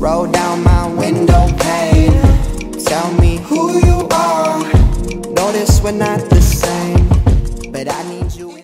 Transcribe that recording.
Roll down my window pane. Tell me who you are. Notice we're not the same, but I need. you.